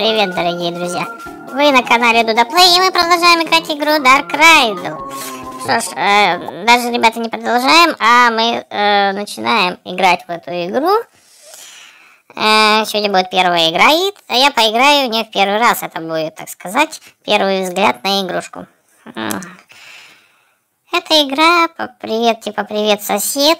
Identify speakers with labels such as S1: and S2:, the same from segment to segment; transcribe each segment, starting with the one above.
S1: Привет, дорогие друзья! Вы на канале Дуда Плей, и мы продолжаем играть игру Dark Ride. Что ж, э, даже, ребята, не продолжаем, а мы э, начинаем играть в эту игру. Э, сегодня будет первая игра, и я поиграю в нее в первый раз. Это будет, так сказать, первый взгляд на игрушку. Эта игра, привет, типа привет, сосед.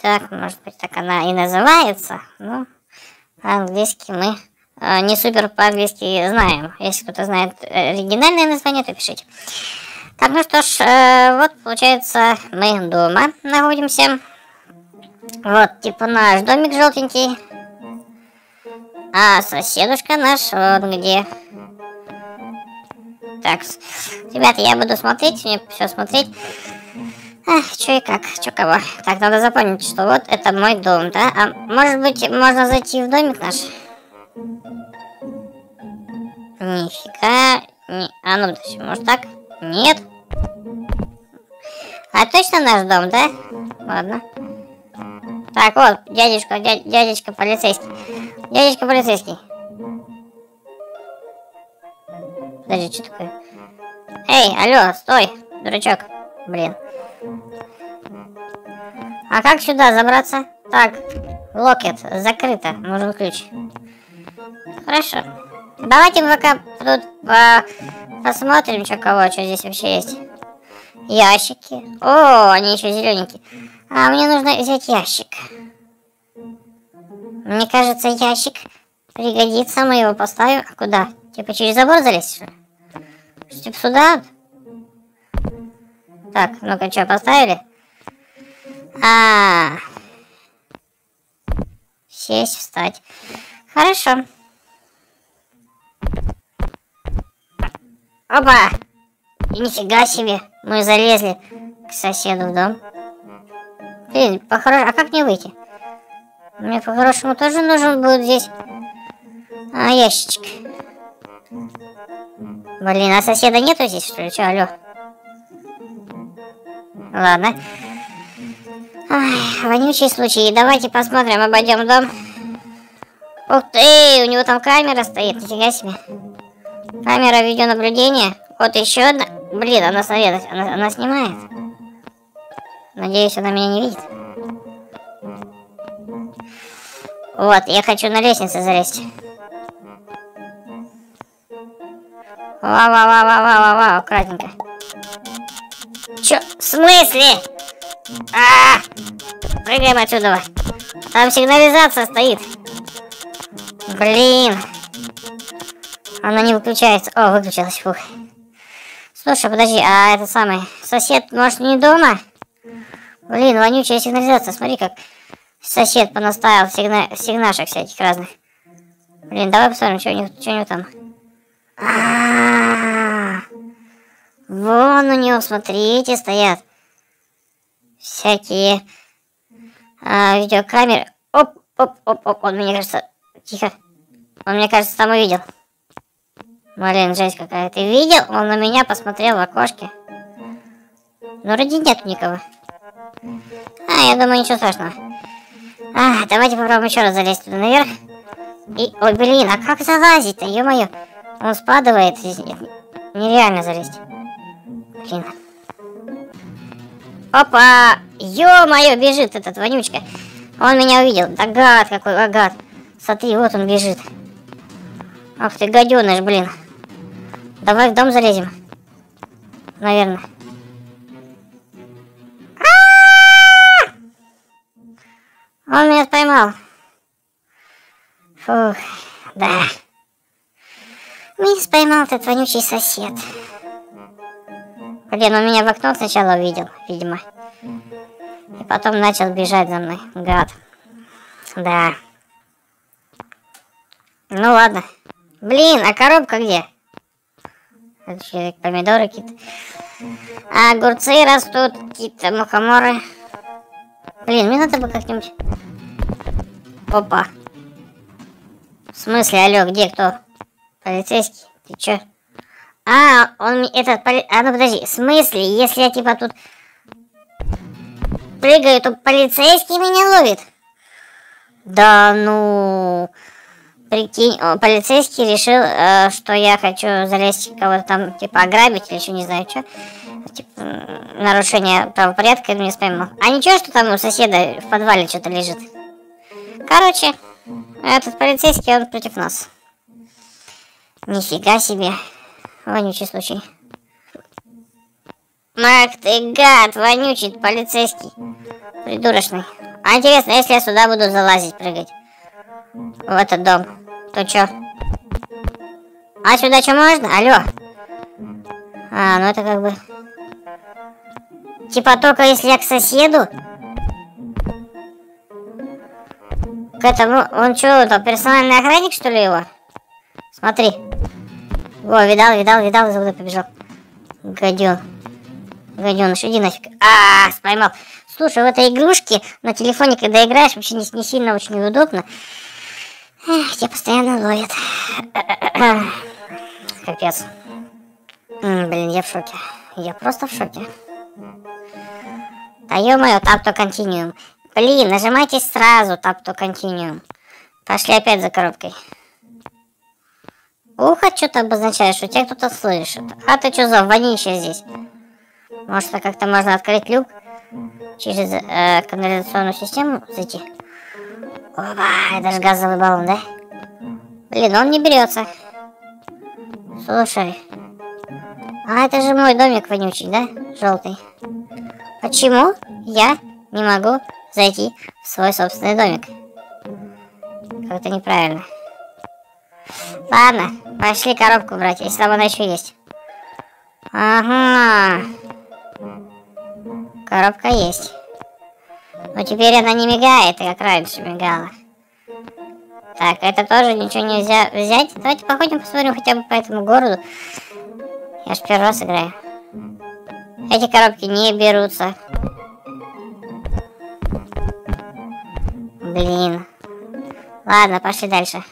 S1: Так, может быть, так она и называется. Ну, по-английски мы не супер по-английски знаем. Если кто-то знает оригинальное название, то пишите. Так, ну что ж, э, вот получается мы дома находимся. Вот, типа наш домик желтенький. А соседушка наш, вот где. Так, ребята, я буду смотреть, мне все смотреть. Эх, и как, что кого. Так, надо запомнить, что вот это мой дом, да? А может быть, можно зайти в домик наш? Нифига. Не... А ну, может так? Нет. А точно наш дом, да? Ладно. Так, вот, дядечка, дядь, дядечка полицейский. Дядечка полицейский. Подожди, что такое? Эй, алло, стой, дурачок. Блин. А как сюда забраться? Так, локет, закрыто, нужен ключ. Хорошо. Давайте пока тут по... посмотрим, что кого, что здесь вообще есть. Ящики. О, они еще зелененькие. А мне нужно взять ящик. Мне кажется, ящик пригодится. Мы его поставим. А куда? Типа через забор залезть, что? Типа сюда? Так, ну-ка, что, поставили? А, -а, а Сесть, встать. Хорошо. Опа! И нифига себе, мы залезли к соседу в дом. Блин, похоро... а как мне выйти? Мне по-хорошему тоже нужен будет здесь... А, ящичек. Блин, а соседа нету здесь, что ли? Че, алло? Ладно. Ай, вонючий случай. Давайте посмотрим, обойдем дом. Ух ты, у него там камера стоит, нифига себе. Камера видеонаблюдения. Вот еще одна. Блин, она советует. Она, она снимает. Надеюсь, она меня не видит. Вот, я хочу на лестнице залезть. Ва-ва-ва-ва-ва-ва-ва, аккуратненько. Чё? В смысле? А, -а, -а! Прыгаем отсюда. Там сигнализация стоит. Блин. Она не выключается. О, выключилась, фух. Слушай, подожди, а это самый... Сосед, может, не дома? Блин, вонючая сигнализация, смотри, как сосед понаставил сигна... сигнашек всяких разных. Блин, давай посмотрим, что у них, что у него там. Вон у него, смотрите, стоят. Всякие а, видеокамеры. Оп, оп, оп, оп, он, мне кажется... Тихо. Он, мне кажется, там увидел. Блин, жесть какая. Ты видел? Он на меня посмотрел в окошке. Ну, вроде нет никого. А, я думаю, ничего страшного. А, давайте попробуем еще раз залезть туда наверх. И, ой, блин, а как залазить-то, ё-моё? Он спадывает, нереально залезть. Блин. Опа! Ё-моё, бежит этот вонючка. Он меня увидел. Да гад какой, а гад. Смотри, вот он бежит. Ах ты, гаденыш, блин. Давай в дом залезем. Наверное. Он меня поймал. Фух, да. Меня поймал этот вонючий сосед. Блин, он меня в окно сначала увидел, видимо. И потом начал бежать за мной. Гад. Да. Ну ладно. Блин, а коробка где? Помидоры какие-то. А огурцы растут, какие-то мухоморы. Блин, мне надо бы как-нибудь... Опа. В смысле, алло, где кто? Полицейский? Ты чё? А, он этот... Поли... А, ну подожди, в смысле, если я типа тут прыгаю, то полицейский меня ловит? Да ну... Прикинь, полицейский решил, э, что я хочу залезть кого-то там, типа, ограбить или еще не знаю что. Типа, нарушение правопорядка не поймал. А ничего, что там у соседа в подвале что-то лежит? Короче, этот полицейский, он против нас. Нифига себе. Вонючий случай. Мак, ты гад, вонючий полицейский. Придурочный. А интересно, если я сюда буду залазить, прыгать? В этот дом. То чё? А сюда что можно? Алло. А, ну это как бы... Типа только если я к соседу? К этому... Он что, там персональный охранник, что ли, его? Смотри. О, видал, видал, видал, за мной побежал. Гаден. Гаденыш, иди нафиг. А, -а, -а поймал. Слушай, в этой игрушке на телефоне, когда играешь, вообще не, не сильно очень удобно. Эх, тебя постоянно ловят. Капец. блин, я в шоке. Я просто в шоке. Да ё-моё, tap to continuum. Блин, нажимайте сразу tap to continuum. Пошли опять за коробкой. Ухо что-то обозначаешь, у тебя кто-то слышит. А ты что за вонища здесь? Может, как-то можно открыть люк? Через э, канализационную систему зайти? Опа, это же газовый баллон, да? Блин, он не берется. Слушай. А это же мой домик вонючий, да? Желтый. Почему я не могу зайти в свой собственный домик? Как-то неправильно. Ладно, пошли коробку брать, если там она еще есть. Ага. Коробка есть. Но теперь она не мигает, как раньше мигала. Так, это тоже ничего нельзя взять. Давайте походим, посмотрим хотя бы по этому городу. Я ж первый раз играю. Эти коробки не берутся. Блин. Ладно, пошли дальше.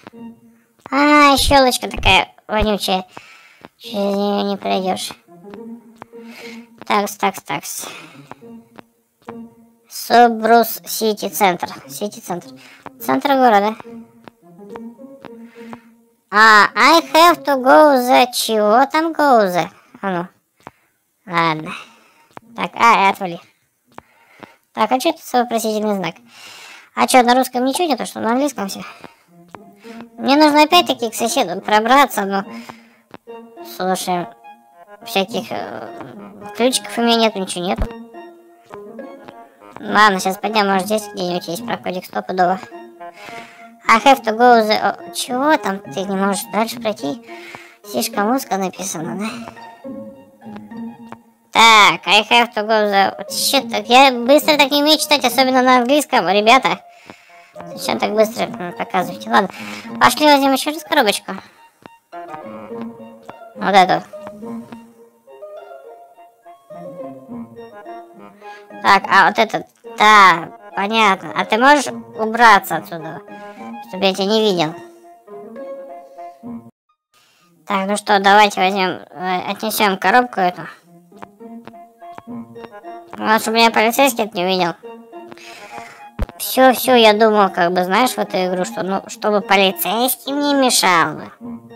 S1: А, щелочка такая вонючая. Через нее не пройдешь. Такс, такс, такс. Собрус Сити Центр. Сити Центр. Центр города. А, I have to go the... Чего там go the? А ну. Ладно. Так, а, отвали. Так, а что это за вопросительный знак? А что, на русском ничего нету, что на английском все? Мне нужно опять-таки к соседу пробраться, но... Слушай, всяких э, ключиков у меня нет, ничего нету. Ладно, сейчас пойдем, может здесь где-нибудь есть проходик стопудово. I have to go the... Чего там ты не можешь дальше пройти? Слишком узко написано, да? Так, I have to go the... Shit, так я быстро так не умею читать, особенно на английском, ребята. Зачем так быстро показываете? Ладно, пошли возьмем еще раз коробочку. Вот эту. Так, а вот этот, да, понятно. А ты можешь убраться отсюда, чтобы я тебя не видел? Так, ну что, давайте возьмем, э, отнесем коробку эту. Вот, чтобы меня полицейский это не увидел. Все, все, я думал, как бы, знаешь, в эту игру, что, ну, чтобы полицейский мне мешал бы.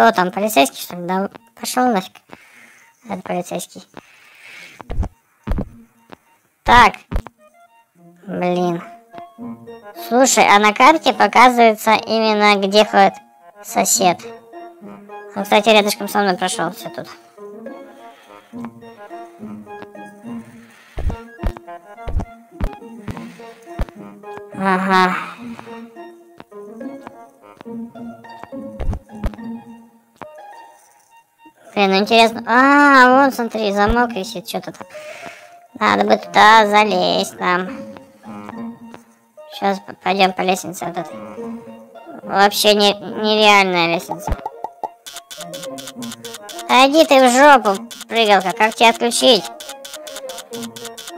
S1: Кто там, полицейский, что ли? Да, пошел нафиг. Это полицейский. Так. Блин. Слушай, а на карте показывается именно где ходит сосед. Он, кстати, рядышком со мной прошелся тут. Ага. Блин, ну интересно. А, вон, смотри, замок висит, что-то там. Надо бы туда залезть нам. Сейчас пойдем по лестнице вот этой. Вообще не, нереальная лестница. Иди ты в жопу, прыгалка, как тебя отключить?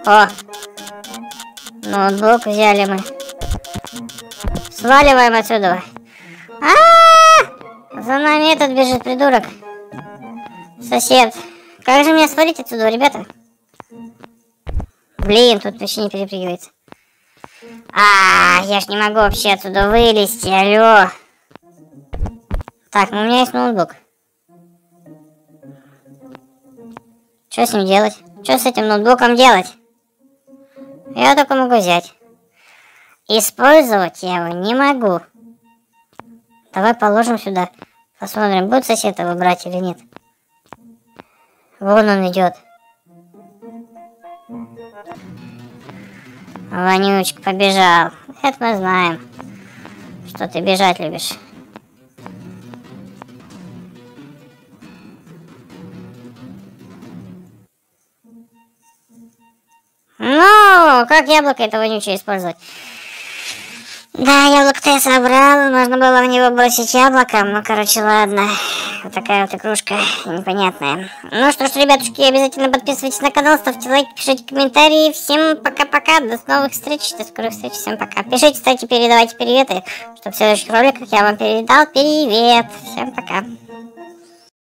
S1: О, ноутбук взяли мы. Сваливаем отсюда. А, -а, -а! За нами этот бежит придурок. Сосед. Как же мне свалить отсюда, ребята? Блин, тут вообще не перепрыгивается. А, я ж не могу вообще отсюда вылезти, алло. Так, ну у меня есть ноутбук. Что с ним делать? Что с этим ноутбуком делать? Я только могу взять. Использовать я его не могу. Давай положим сюда. Посмотрим, будет сосед его брать или нет. Вон он идет. Вонючка побежал. Это мы знаем, что ты бежать любишь. Ну, как яблоко это вонючее использовать? Да, яблоко-то я собрал, можно было в него бросить яблоко, ну, короче, ладно. Вот такая вот игрушка непонятная. Ну что ж, ребятушки, обязательно подписывайтесь на канал, ставьте лайки, пишите комментарии. Всем пока-пока, до новых встреч, до скорых встреч, всем пока. Пишите, кстати, передавайте приветы, чтобы в следующих роликах я вам передал привет. Всем пока.